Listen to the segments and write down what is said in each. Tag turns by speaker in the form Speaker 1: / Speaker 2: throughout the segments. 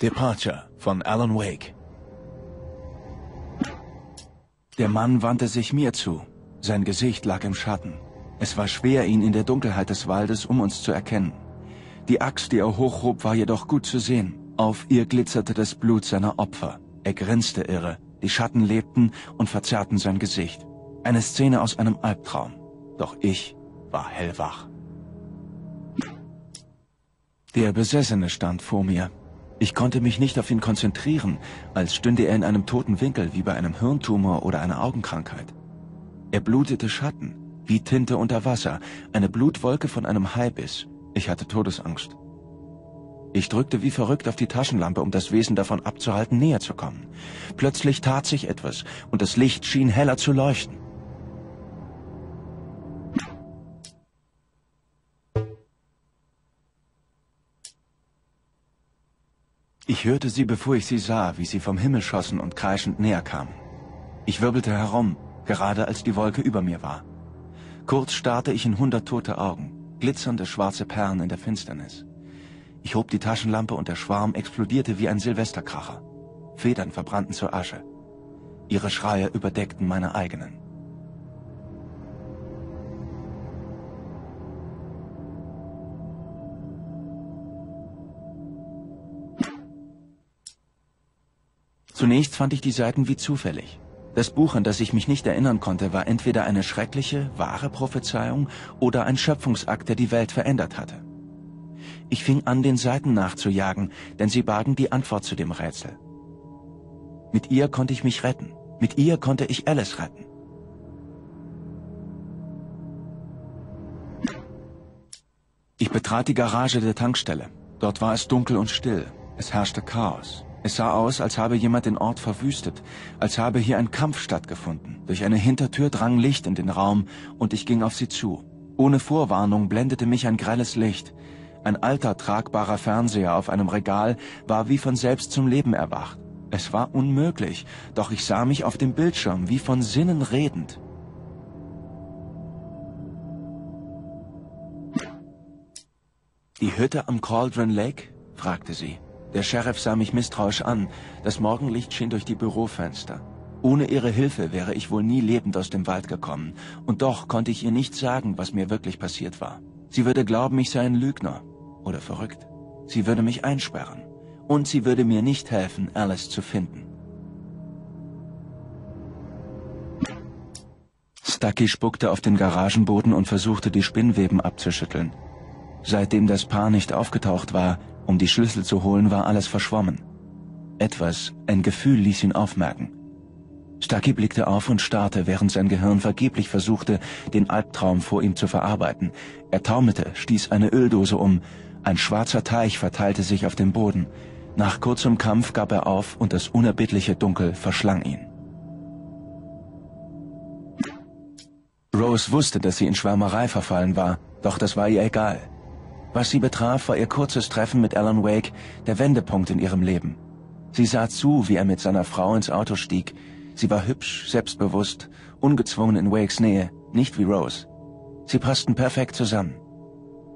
Speaker 1: Departure von Alan Wake. Der Mann wandte sich mir zu. Sein Gesicht lag im Schatten. Es war schwer, ihn in der Dunkelheit des Waldes um uns zu erkennen. Die Axt, die er hochhob, war jedoch gut zu sehen. Auf ihr glitzerte das Blut seiner Opfer. Er grinste irre. Die Schatten lebten und verzerrten sein Gesicht. Eine Szene aus einem Albtraum. Doch ich war hellwach. Der Besessene stand vor mir. Ich konnte mich nicht auf ihn konzentrieren, als stünde er in einem toten Winkel wie bei einem Hirntumor oder einer Augenkrankheit. Er blutete Schatten, wie Tinte unter Wasser, eine Blutwolke von einem Haibiss. Ich hatte Todesangst. Ich drückte wie verrückt auf die Taschenlampe, um das Wesen davon abzuhalten, näher zu kommen. Plötzlich tat sich etwas, und das Licht schien heller zu leuchten. Ich hörte sie, bevor ich sie sah, wie sie vom Himmel schossen und kreischend näher kamen. Ich wirbelte herum, gerade als die Wolke über mir war. Kurz starrte ich in hundert tote Augen, glitzernde schwarze Perlen in der Finsternis. Ich hob die Taschenlampe und der Schwarm explodierte wie ein Silvesterkracher. Federn verbrannten zur Asche. Ihre Schreie überdeckten meine eigenen. Zunächst fand ich die Seiten wie zufällig. Das Buch, an das ich mich nicht erinnern konnte, war entweder eine schreckliche, wahre Prophezeiung oder ein Schöpfungsakt, der die Welt verändert hatte. Ich fing an, den Seiten nachzujagen, denn sie bargen die Antwort zu dem Rätsel. Mit ihr konnte ich mich retten. Mit ihr konnte ich Alice retten. Ich betrat die Garage der Tankstelle. Dort war es dunkel und still. Es herrschte Chaos. Es sah aus, als habe jemand den Ort verwüstet, als habe hier ein Kampf stattgefunden. Durch eine Hintertür drang Licht in den Raum und ich ging auf sie zu. Ohne Vorwarnung blendete mich ein grelles Licht. Ein alter, tragbarer Fernseher auf einem Regal war wie von selbst zum Leben erwacht. Es war unmöglich, doch ich sah mich auf dem Bildschirm wie von Sinnen redend. Die Hütte am Cauldron Lake? fragte sie. Der Sheriff sah mich misstrauisch an. Das Morgenlicht schien durch die Bürofenster. Ohne ihre Hilfe wäre ich wohl nie lebend aus dem Wald gekommen. Und doch konnte ich ihr nicht sagen, was mir wirklich passiert war. Sie würde glauben, ich sei ein Lügner oder verrückt. Sie würde mich einsperren. Und sie würde mir nicht helfen, Alice zu finden. Stucky spuckte auf den Garagenboden und versuchte, die Spinnweben abzuschütteln. Seitdem das Paar nicht aufgetaucht war, um die Schlüssel zu holen, war alles verschwommen. Etwas, ein Gefühl ließ ihn aufmerken. Stucky blickte auf und starrte, während sein Gehirn vergeblich versuchte, den Albtraum vor ihm zu verarbeiten. Er taumelte, stieß eine Öldose um. Ein schwarzer Teich verteilte sich auf dem Boden. Nach kurzem Kampf gab er auf und das unerbittliche Dunkel verschlang ihn. Rose wusste, dass sie in Schwärmerei verfallen war, doch das war ihr egal. Was sie betraf, war ihr kurzes Treffen mit Alan Wake der Wendepunkt in ihrem Leben. Sie sah zu, wie er mit seiner Frau ins Auto stieg. Sie war hübsch, selbstbewusst, ungezwungen in Wakes Nähe, nicht wie Rose. Sie passten perfekt zusammen.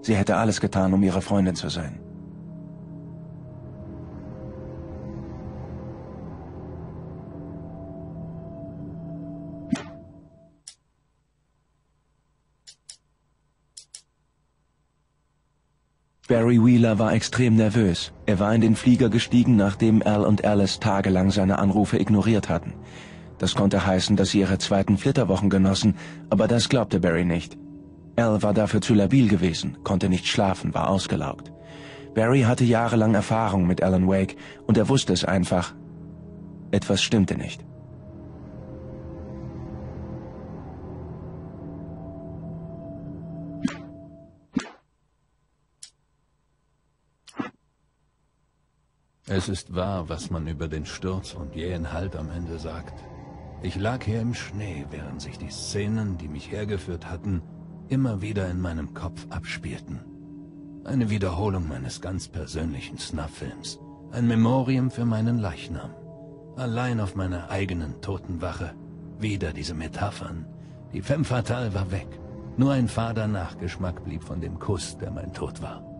Speaker 1: Sie hätte alles getan, um ihre Freundin zu sein. Barry Wheeler war extrem nervös. Er war in den Flieger gestiegen, nachdem Al und Alice tagelang seine Anrufe ignoriert hatten. Das konnte heißen, dass sie ihre zweiten Flitterwochen genossen, aber das glaubte Barry nicht. Al war dafür zu labil gewesen, konnte nicht schlafen, war ausgelaugt. Barry hatte jahrelang Erfahrung mit Alan Wake und er wusste es einfach. Etwas stimmte nicht.
Speaker 2: Es ist wahr, was man über den Sturz und jähen Halt am Ende sagt. Ich lag hier im Schnee, während sich die Szenen, die mich hergeführt hatten, immer wieder in meinem Kopf abspielten. Eine Wiederholung meines ganz persönlichen Snuff-Films. Ein Memorium für meinen Leichnam. Allein auf meiner eigenen Totenwache. Wieder diese Metaphern. Die Femme Fatale war weg. Nur ein fader Nachgeschmack blieb von dem Kuss, der mein Tod war.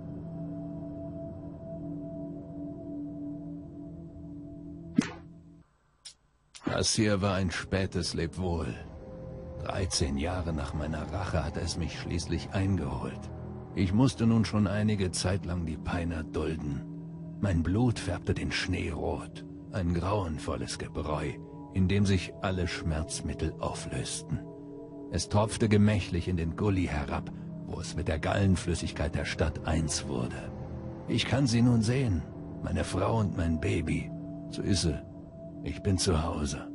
Speaker 2: Das hier war ein spätes Lebwohl. 13 Jahre nach meiner Rache hatte es mich schließlich eingeholt. Ich musste nun schon einige Zeit lang die Peiner dulden. Mein Blut färbte den Schnee rot. Ein grauenvolles Gebräu, in dem sich alle Schmerzmittel auflösten. Es tropfte gemächlich in den Gully herab, wo es mit der Gallenflüssigkeit der Stadt eins wurde. Ich kann sie nun sehen, meine Frau und mein Baby. So ist sie. Ich bin zu Hause.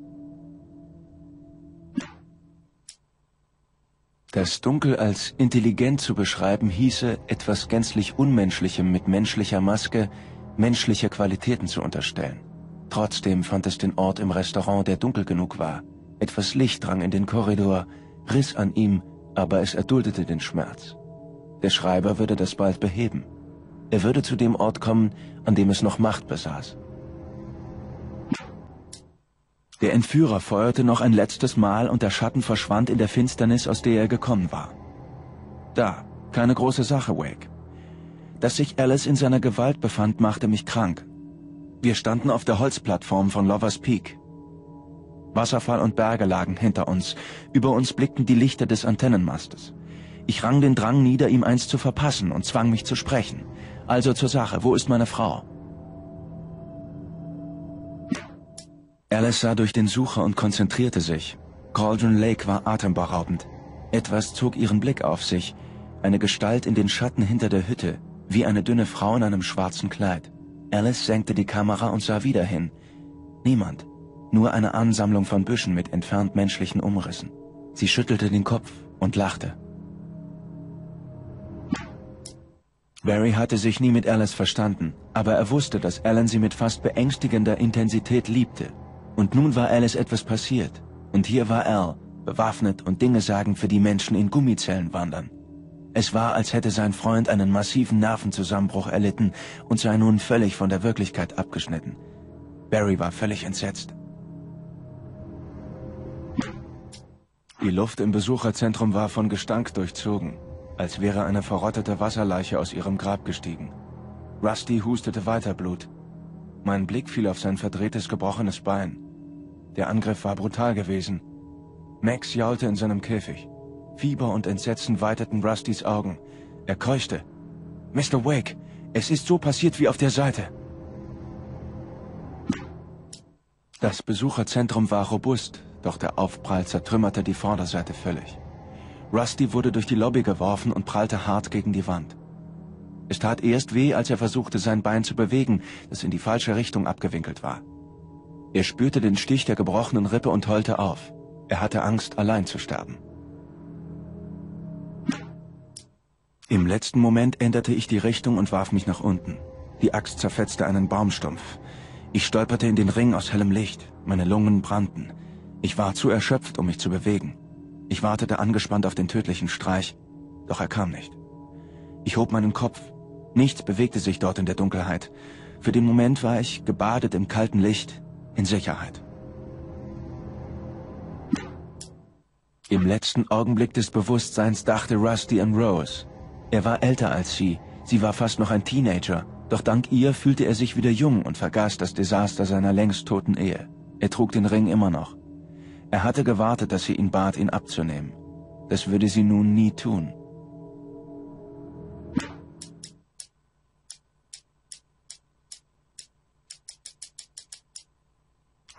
Speaker 1: Das Dunkel als intelligent zu beschreiben hieße, etwas gänzlich Unmenschlichem mit menschlicher Maske menschliche Qualitäten zu unterstellen. Trotzdem fand es den Ort im Restaurant, der dunkel genug war. Etwas Licht drang in den Korridor, riss an ihm, aber es erduldete den Schmerz. Der Schreiber würde das bald beheben. Er würde zu dem Ort kommen, an dem es noch Macht besaß. Der Entführer feuerte noch ein letztes Mal und der Schatten verschwand in der Finsternis, aus der er gekommen war. Da, keine große Sache, Wake. Dass sich Alice in seiner Gewalt befand, machte mich krank. Wir standen auf der Holzplattform von Lovers Peak. Wasserfall und Berge lagen hinter uns, über uns blickten die Lichter des Antennenmastes. Ich rang den Drang nieder, ihm eins zu verpassen und zwang mich zu sprechen. Also zur Sache, wo ist meine Frau? Alice sah durch den Sucher und konzentrierte sich. Cauldron Lake war atemberaubend. Etwas zog ihren Blick auf sich. Eine Gestalt in den Schatten hinter der Hütte, wie eine dünne Frau in einem schwarzen Kleid. Alice senkte die Kamera und sah wieder hin. Niemand. Nur eine Ansammlung von Büschen mit entfernt menschlichen Umrissen. Sie schüttelte den Kopf und lachte. Barry hatte sich nie mit Alice verstanden, aber er wusste, dass Alan sie mit fast beängstigender Intensität liebte und nun war Alice etwas passiert. Und hier war Al, bewaffnet und Dinge sagen, für die Menschen in Gummizellen wandern. Es war, als hätte sein Freund einen massiven Nervenzusammenbruch erlitten und sei nun völlig von der Wirklichkeit abgeschnitten. Barry war völlig entsetzt. Die Luft im Besucherzentrum war von Gestank durchzogen, als wäre eine verrottete Wasserleiche aus ihrem Grab gestiegen. Rusty hustete weiter Blut. Mein Blick fiel auf sein verdrehtes, gebrochenes Bein. Der Angriff war brutal gewesen. Max jaulte in seinem Käfig. Fieber und Entsetzen weiteten Rustys Augen. Er keuchte. Mr. Wake, es ist so passiert wie auf der Seite. Das Besucherzentrum war robust, doch der Aufprall zertrümmerte die Vorderseite völlig. Rusty wurde durch die Lobby geworfen und prallte hart gegen die Wand. Es tat erst weh, als er versuchte, sein Bein zu bewegen, das in die falsche Richtung abgewinkelt war. Er spürte den Stich der gebrochenen Rippe und heulte auf. Er hatte Angst, allein zu sterben. Im letzten Moment änderte ich die Richtung und warf mich nach unten. Die Axt zerfetzte einen Baumstumpf. Ich stolperte in den Ring aus hellem Licht. Meine Lungen brannten. Ich war zu erschöpft, um mich zu bewegen. Ich wartete angespannt auf den tödlichen Streich, doch er kam nicht. Ich hob meinen Kopf. Nichts bewegte sich dort in der Dunkelheit. Für den Moment war ich, gebadet im kalten Licht, in Sicherheit. Im letzten Augenblick des Bewusstseins dachte Rusty an Rose. Er war älter als sie, sie war fast noch ein Teenager, doch dank ihr fühlte er sich wieder jung und vergaß das Desaster seiner längst toten Ehe. Er trug den Ring immer noch. Er hatte gewartet, dass sie ihn bat, ihn abzunehmen. Das würde sie nun nie tun.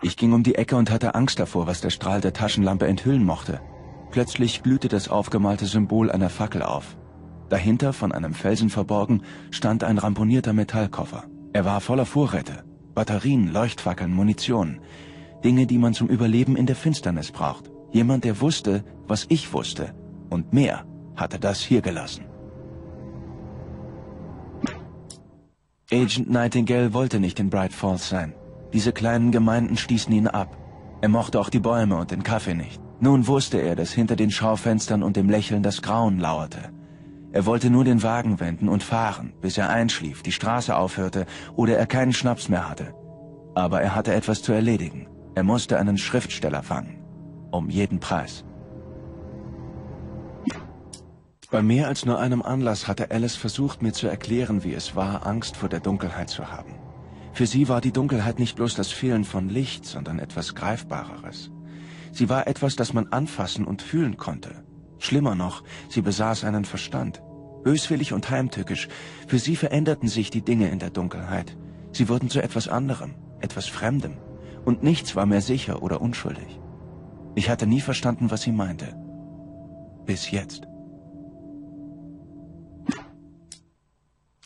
Speaker 1: Ich ging um die Ecke und hatte Angst davor, was der Strahl der Taschenlampe enthüllen mochte. Plötzlich glühte das aufgemalte Symbol einer Fackel auf. Dahinter, von einem Felsen verborgen, stand ein ramponierter Metallkoffer. Er war voller Vorräte. Batterien, Leuchtfackeln, Munition. Dinge, die man zum Überleben in der Finsternis braucht. Jemand, der wusste, was ich wusste. Und mehr hatte das hier gelassen. Agent Nightingale wollte nicht in Bright Falls sein. Diese kleinen Gemeinden stießen ihn ab. Er mochte auch die Bäume und den Kaffee nicht. Nun wusste er, dass hinter den Schaufenstern und dem Lächeln das Grauen lauerte. Er wollte nur den Wagen wenden und fahren, bis er einschlief, die Straße aufhörte oder er keinen Schnaps mehr hatte. Aber er hatte etwas zu erledigen. Er musste einen Schriftsteller fangen. Um jeden Preis. Bei mehr als nur einem Anlass hatte Alice versucht, mir zu erklären, wie es war, Angst vor der Dunkelheit zu haben. Für sie war die Dunkelheit nicht bloß das Fehlen von Licht, sondern etwas Greifbareres. Sie war etwas, das man anfassen und fühlen konnte. Schlimmer noch, sie besaß einen Verstand. Böswillig und heimtückisch. Für sie veränderten sich die Dinge in der Dunkelheit. Sie wurden zu etwas anderem, etwas Fremdem. Und nichts war mehr sicher oder unschuldig. Ich hatte nie verstanden, was sie meinte. Bis jetzt.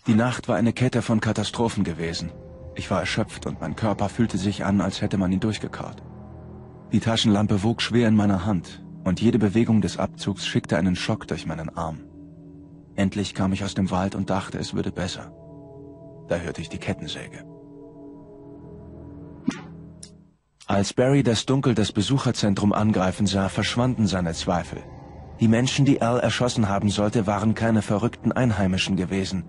Speaker 1: Die Nacht war eine Kette von Katastrophen gewesen. Ich war erschöpft und mein Körper fühlte sich an, als hätte man ihn durchgekaut. Die Taschenlampe wog schwer in meiner Hand und jede Bewegung des Abzugs schickte einen Schock durch meinen Arm. Endlich kam ich aus dem Wald und dachte, es würde besser. Da hörte ich die Kettensäge. Als Barry das Dunkel des Besucherzentrum angreifen sah, verschwanden seine Zweifel. Die Menschen, die Al erschossen haben sollte, waren keine verrückten Einheimischen gewesen.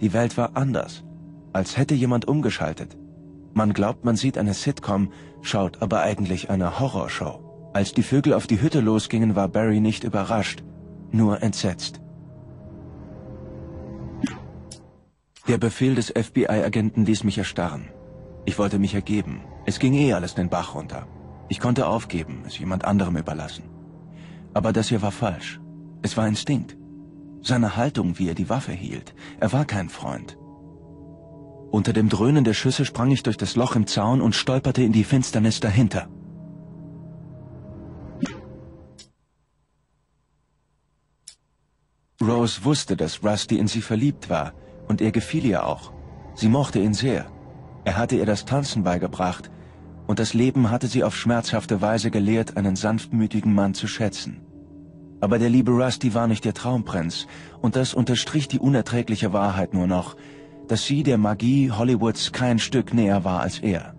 Speaker 1: Die Welt war anders, als hätte jemand umgeschaltet. Man glaubt, man sieht eine Sitcom, schaut aber eigentlich eine Horrorshow. Als die Vögel auf die Hütte losgingen, war Barry nicht überrascht, nur entsetzt. Der Befehl des FBI-Agenten ließ mich erstarren. Ich wollte mich ergeben. Es ging eh alles den Bach runter. Ich konnte aufgeben, es jemand anderem überlassen. Aber das hier war falsch. Es war Instinkt. Seine Haltung, wie er die Waffe hielt. Er war kein Freund. Unter dem Dröhnen der Schüsse sprang ich durch das Loch im Zaun und stolperte in die Finsternis dahinter. Rose wusste, dass Rusty in sie verliebt war, und er gefiel ihr auch. Sie mochte ihn sehr. Er hatte ihr das Tanzen beigebracht, und das Leben hatte sie auf schmerzhafte Weise gelehrt, einen sanftmütigen Mann zu schätzen. Aber der liebe Rusty war nicht ihr Traumprinz, und das unterstrich die unerträgliche Wahrheit nur noch, dass sie der Magie Hollywoods kein Stück näher war als er.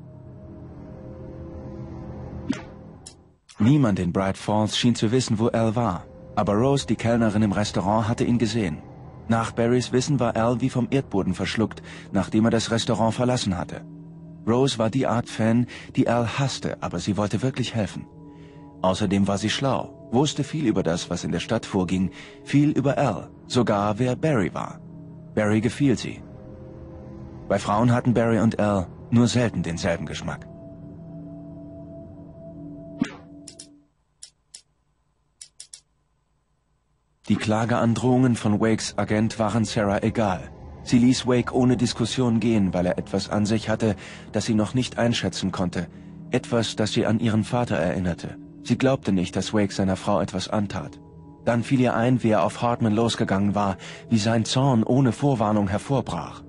Speaker 1: Niemand in Bright Falls schien zu wissen, wo Al war, aber Rose, die Kellnerin im Restaurant, hatte ihn gesehen. Nach Barrys Wissen war Al wie vom Erdboden verschluckt, nachdem er das Restaurant verlassen hatte. Rose war die Art Fan, die Al hasste, aber sie wollte wirklich helfen. Außerdem war sie schlau, wusste viel über das, was in der Stadt vorging, viel über Al, sogar wer Barry war. Barry gefiel sie. Bei Frauen hatten Barry und Al nur selten denselben Geschmack. Die Klageandrohungen von Wakes Agent waren Sarah egal. Sie ließ Wake ohne Diskussion gehen, weil er etwas an sich hatte, das sie noch nicht einschätzen konnte. Etwas, das sie an ihren Vater erinnerte. Sie glaubte nicht, dass Wake seiner Frau etwas antat. Dann fiel ihr ein, wie er auf Hartman losgegangen war, wie sein Zorn ohne Vorwarnung hervorbrach.